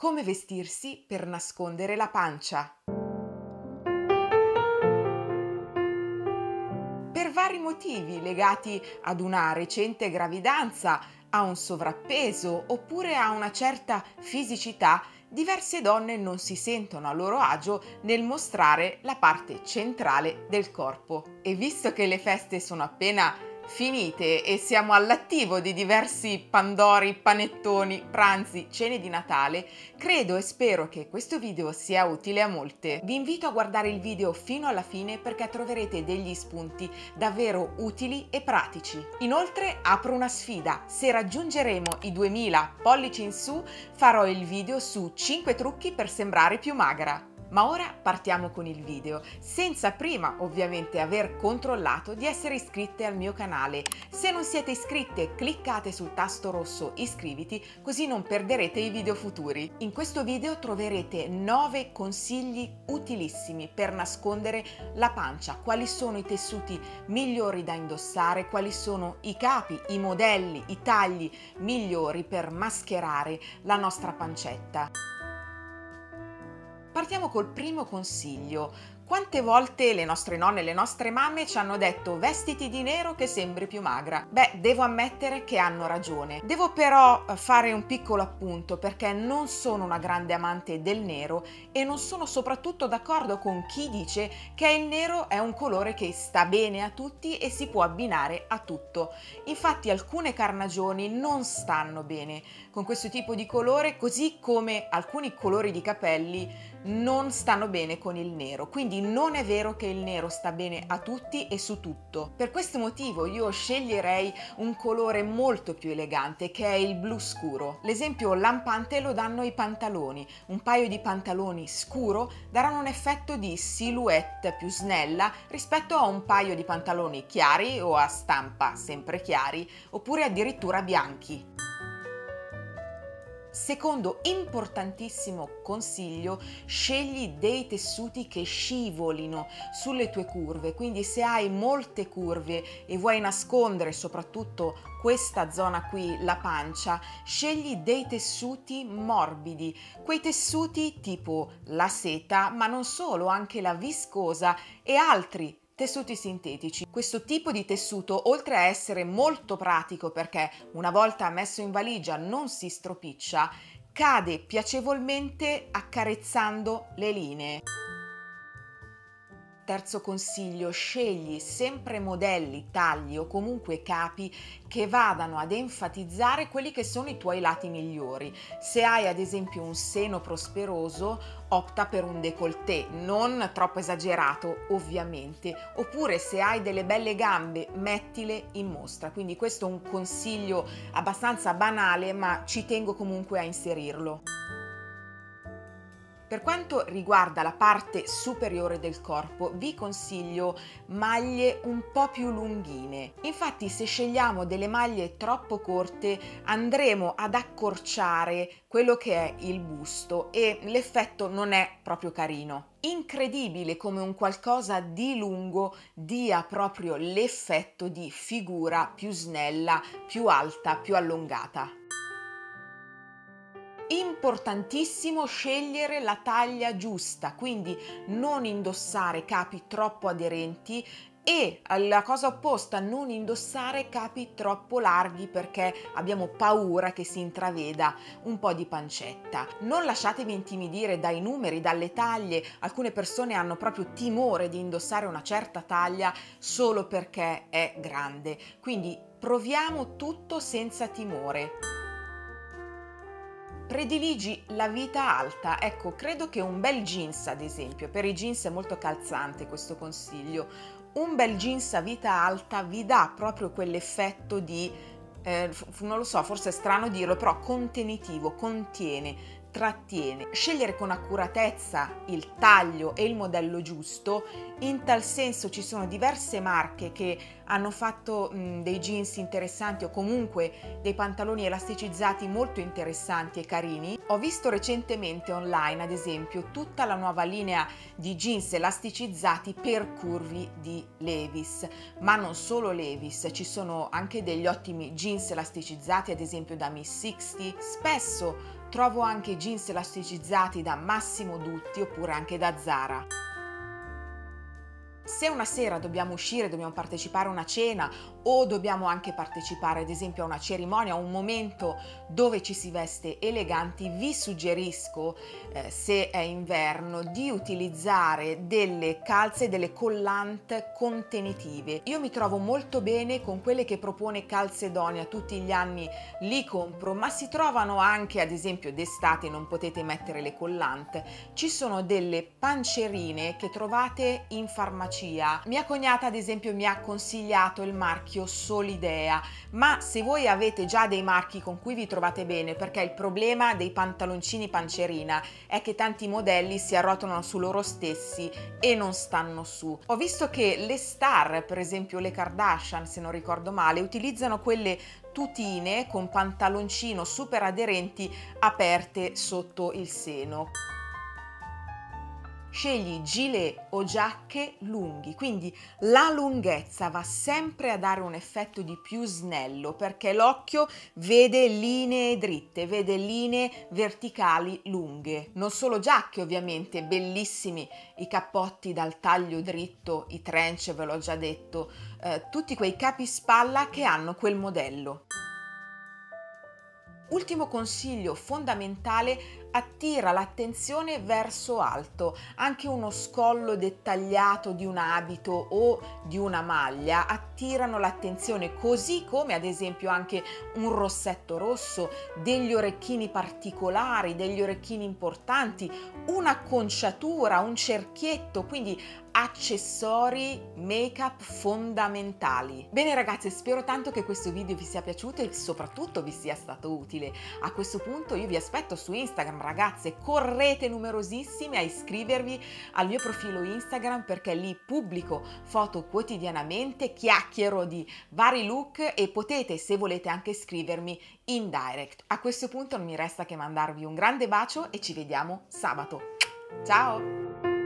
Come vestirsi per nascondere la pancia? Per vari motivi legati ad una recente gravidanza, a un sovrappeso oppure a una certa fisicità, diverse donne non si sentono a loro agio nel mostrare la parte centrale del corpo. E visto che le feste sono appena finite e siamo all'attivo di diversi pandori, panettoni, pranzi, cene di Natale, credo e spero che questo video sia utile a molte. Vi invito a guardare il video fino alla fine perché troverete degli spunti davvero utili e pratici. Inoltre apro una sfida, se raggiungeremo i 2000 pollici in su farò il video su 5 trucchi per sembrare più magra. Ma ora partiamo con il video, senza prima ovviamente aver controllato di essere iscritte al mio canale. Se non siete iscritte cliccate sul tasto rosso iscriviti così non perderete i video futuri. In questo video troverete 9 consigli utilissimi per nascondere la pancia, quali sono i tessuti migliori da indossare, quali sono i capi, i modelli, i tagli migliori per mascherare la nostra pancetta. Partiamo col primo consiglio. Quante volte le nostre nonne e le nostre mamme ci hanno detto vestiti di nero che sembri più magra? Beh, devo ammettere che hanno ragione. Devo però eh, fare un piccolo appunto perché non sono una grande amante del nero e non sono soprattutto d'accordo con chi dice che il nero è un colore che sta bene a tutti e si può abbinare a tutto. Infatti alcune carnagioni non stanno bene con questo tipo di colore così come alcuni colori di capelli non stanno bene con il nero. Quindi non è vero che il nero sta bene a tutti e su tutto. Per questo motivo io sceglierei un colore molto più elegante che è il blu scuro. L'esempio lampante lo danno i pantaloni. Un paio di pantaloni scuro daranno un effetto di silhouette più snella rispetto a un paio di pantaloni chiari o a stampa sempre chiari oppure addirittura bianchi. Secondo importantissimo consiglio, scegli dei tessuti che scivolino sulle tue curve, quindi se hai molte curve e vuoi nascondere soprattutto questa zona qui, la pancia, scegli dei tessuti morbidi, quei tessuti tipo la seta, ma non solo, anche la viscosa e altri Tessuti sintetici. Questo tipo di tessuto, oltre a essere molto pratico perché una volta messo in valigia non si stropiccia, cade piacevolmente accarezzando le linee. Terzo consiglio, scegli sempre modelli, tagli o comunque capi che vadano ad enfatizzare quelli che sono i tuoi lati migliori. Se hai ad esempio un seno prosperoso, opta per un décolleté, non troppo esagerato ovviamente, oppure se hai delle belle gambe, mettile in mostra. Quindi questo è un consiglio abbastanza banale, ma ci tengo comunque a inserirlo. Per quanto riguarda la parte superiore del corpo, vi consiglio maglie un po' più lunghine. Infatti, se scegliamo delle maglie troppo corte, andremo ad accorciare quello che è il busto e l'effetto non è proprio carino. Incredibile come un qualcosa di lungo dia proprio l'effetto di figura più snella, più alta, più allungata importantissimo scegliere la taglia giusta, quindi non indossare capi troppo aderenti e la cosa opposta, non indossare capi troppo larghi perché abbiamo paura che si intraveda un po' di pancetta. Non lasciatevi intimidire dai numeri, dalle taglie. Alcune persone hanno proprio timore di indossare una certa taglia solo perché è grande. Quindi proviamo tutto senza timore prediligi la vita alta. Ecco, credo che un bel jeans, ad esempio, per i jeans è molto calzante questo consiglio, un bel jeans a vita alta vi dà proprio quell'effetto di, eh, non lo so, forse è strano dirlo, però contenitivo, contiene, trattiene. Scegliere con accuratezza il taglio e il modello giusto, in tal senso ci sono diverse marche che hanno fatto mh, dei jeans interessanti o comunque dei pantaloni elasticizzati molto interessanti e carini. Ho visto recentemente online, ad esempio, tutta la nuova linea di jeans elasticizzati per curvi di Levis, ma non solo Levis, ci sono anche degli ottimi jeans elasticizzati, ad esempio da Miss 60. Spesso trovo anche jeans elasticizzati da Massimo Dutti oppure anche da Zara. Se una sera dobbiamo uscire, dobbiamo partecipare a una cena o dobbiamo anche partecipare ad esempio a una cerimonia, a un momento dove ci si veste eleganti, vi suggerisco, eh, se è inverno, di utilizzare delle calze, delle collant contenitive. Io mi trovo molto bene con quelle che propone Calzedonia, tutti gli anni li compro, ma si trovano anche ad esempio d'estate, non potete mettere le collant. Ci sono delle pancerine che trovate in farmacia farmacia. Mia cognata ad esempio mi ha consigliato il marchio Solidea, ma se voi avete già dei marchi con cui vi trovate bene, perché il problema dei pantaloncini pancerina è che tanti modelli si arrotolano su loro stessi e non stanno su. Ho visto che le star, per esempio le Kardashian, se non ricordo male, utilizzano quelle tutine con pantaloncino super aderenti aperte sotto il seno scegli gilet o giacche lunghi, quindi la lunghezza va sempre a dare un effetto di più snello perché l'occhio vede linee dritte, vede linee verticali lunghe. Non solo giacche ovviamente, bellissimi i cappotti dal taglio dritto, i trench ve l'ho già detto, eh, tutti quei capi spalla che hanno quel modello. Ultimo consiglio fondamentale, attira l'attenzione verso alto. Anche uno scollo dettagliato di un abito o di una maglia attirano l'attenzione, così come ad esempio anche un rossetto rosso, degli orecchini particolari, degli orecchini importanti, un'acconciatura, un cerchietto, quindi accessori make up fondamentali. Bene ragazzi, spero tanto che questo video vi sia piaciuto e soprattutto vi sia stato utile. A questo punto io vi aspetto su Instagram ragazze, correte numerosissime a iscrivervi al mio profilo Instagram perché lì pubblico foto quotidianamente, chiacchiero di vari look e potete se volete anche scrivermi in direct. A questo punto non mi resta che mandarvi un grande bacio e ci vediamo sabato. Ciao!